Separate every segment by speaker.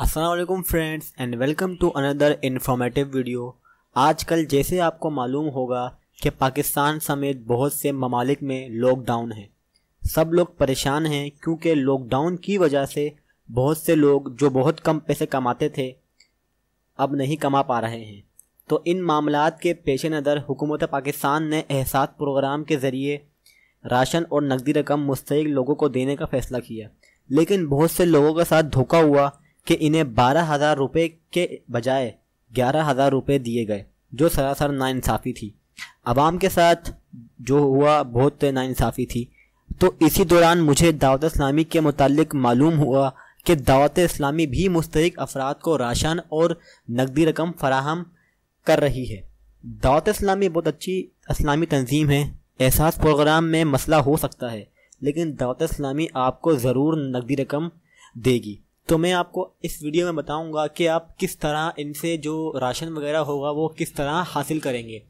Speaker 1: Aslam friends and welcome to another informative video आजकल जैसे आपको मालूम होगा कि पाकिस्तान समेत बहुत से ममालिक में लॉकडाउन है। सब लोग परेशान हैं क्योंकि लॉकडाउन की वजह से बहुत से लोग जो बहुत कम पैसे कमाते थे, अब नहीं कमा पा रहे हैं। तो इन मामलात के पेश नज़र हुकूमत पाकिस्तान ने एहसास प्रोग्राम के ज़रिए राशन और नकदी रकम मुस्तक लोगों को देने का फ़ैसला किया। लेकिन बहुत से लोगों के साथ धोखा हुआ कि इन्हें बारह हज़ार रुपये के बजाय ग्यारह हज़ार रुपये दिए गए, जो सरासर नाइंसाफ़ी थी। आवाम के साथ जो हुआ, बहुत नाइंसाफ़ी थी। तो इसी दौरान मुझे दावत इस्लामी के मुतालिक मालूम हुआ कि दावत इस्लामी भी मुस्तक अफराद को राशन और नकदी रकम फराहम कर रही है। दावत इस्लामी बहुत अच्छी इस्लामी तंजीम है। एहसास प्रोग्राम में मसला हो सकता है, लेकिन दावत इस्लामी आपको ज़रूर नकदी रकम देगी। तो मैं आपको इस वीडियो में बताऊँगा कि आप किस तरह इनसे जो राशन वगैरह होगा वो किस तरह हासिल करेंगे।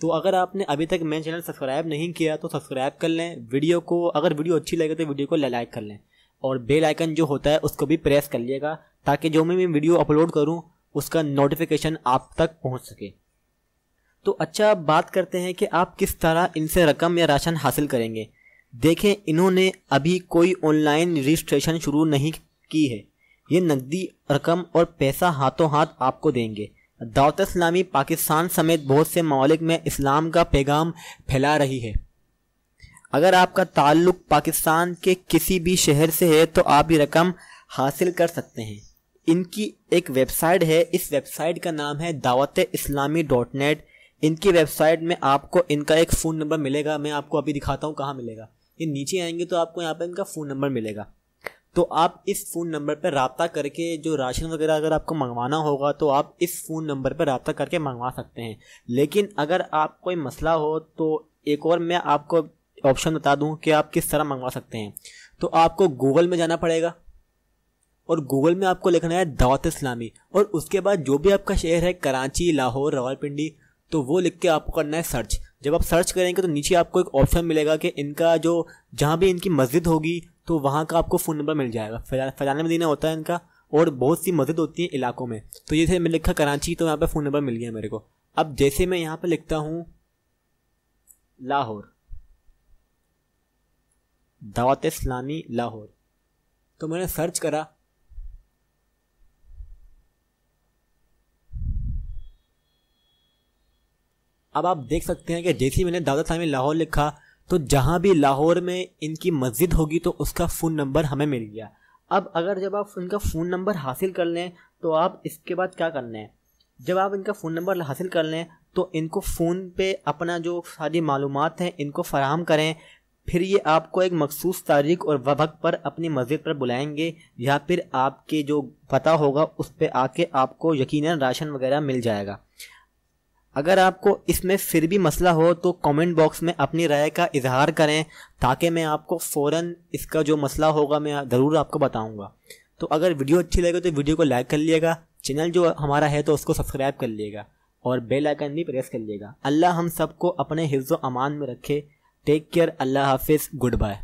Speaker 1: तो अगर आपने अभी तक मेरे चैनल सब्सक्राइब नहीं किया तो सब्सक्राइब कर लें, वीडियो को अगर वीडियो अच्छी लगे तो वीडियो को लाइक कर लें और बेल आइकन जो होता है उसको भी प्रेस कर लिएगा ताकि जो मैं वीडियो अपलोड करूँ, उसका नोटिफिकेशन आप तक पहुँच सके। तो अच्छा बात करते हैं कि आप किस तरह इनसे रकम या राशन हासिल करेंगे। देखें, इन्होंने अभी कोई ऑनलाइन रजिस्ट्रेशन शुरू नहीं की है। ये नकदी, रकम और पैसा हाथों हाथ आपको देंगे। दावत इस्लामी पाकिस्तान समेत बहुत से ममालिक में इस्लाम का पैगाम फैला रही है। अगर आपका ताल्लुक पाकिस्तान के किसी भी शहर से है तो आप ये रकम हासिल कर सकते हैं। इनकी एक वेबसाइट है, इस वेबसाइट का नाम है दावत इस्लामी डॉट नेट। इनकी वेबसाइट में आपको इनका एक फ़ोन नंबर मिलेगा। मैं आपको अभी दिखाता हूँ कहाँ मिलेगा। ये नीचे आएँगे तो आपको यहाँ पर इनका फ़ोन नंबर मिलेगा। तो आप इस फ़ोन नंबर पर रबता करके जो राशन वगैरह अगर आपको मंगवाना होगा तो आप इस फ़ोन नंबर पर रबता करके मंगवा सकते हैं। लेकिन अगर आप कोई मसला हो तो एक और मैं आपको ऑप्शन बता दूँ कि आप किस तरह मंगवा सकते हैं। तो आपको गूगल में जाना पड़ेगा और गूगल में आपको लिखना है दावत इस्लामी और उसके बाद जो भी आपका शहर है, कराची, लाहौर, रावलपिंडी तो वो लिख के आपको करना है सर्च। जब आप सर्च करेंगे तो नीचे आपको एक ऑप्शन मिलेगा कि इनका जो, जहाँ भी इनकी मस्जिद होगी तो वहाँ का आपको फ़ोन नंबर मिल जाएगा। फैजान मदीना होता है इनका, और बहुत सी मस्जिद होती है इलाकों में। तो जैसे मैं लिखा कराची तो यहाँ पर फ़ोन नंबर मिल गया मेरे को। अब जैसे मैं यहाँ पर लिखता हूँ, लाहौर। दावत इस्लामी लाहौर। तो मैंने सर्च करा अब आप देख सकते हैं कि जैसे मैंने दादा इस्लामी लाहौर लिखा तो जहाँ भी लाहौर में इनकी मस्जिद होगी तो उसका फ़ोन नंबर हमें मिल गया। अब अगर जब आप इनका फ़ोन नंबर हासिल कर लें तो आप इसके बाद क्या करना है जब आप इनका फ़ोन नंबर हासिल कर लें तो इनको फ़ोन पे अपना जो सारी मालूम हैं, इनको फ़राहम करें। फिर ये आपको एक मखसूस तारीख और वक्त पर अपनी मस्जिद पर बुलाएँगे, या फिर आपके जो पता होगा, उस पर आके आपको यकीनन राशन वगैरह मिल जाएगा। अगर आपको इसमें फिर भी मसला हो तो कमेंट बॉक्स में अपनी राय का इजहार करें, ताकि मैं आपको फ़ौर इसका जो मसला होगा, मैं ज़रूर आपको बताऊँगा। तो अगर वीडियो अच्छी लगे तो वीडियो को लाइक कर लिएगा। चैनल जो हमारा है तो उसको सब्सक्राइब कर लिएगा। और बेल आइकन भी प्रेस कर लिएगा। अल्लाह हम सबको अपने हिफ्ज़ अमान में रखे। टेक केयर अल्लाह हाफिज़ गुड बाय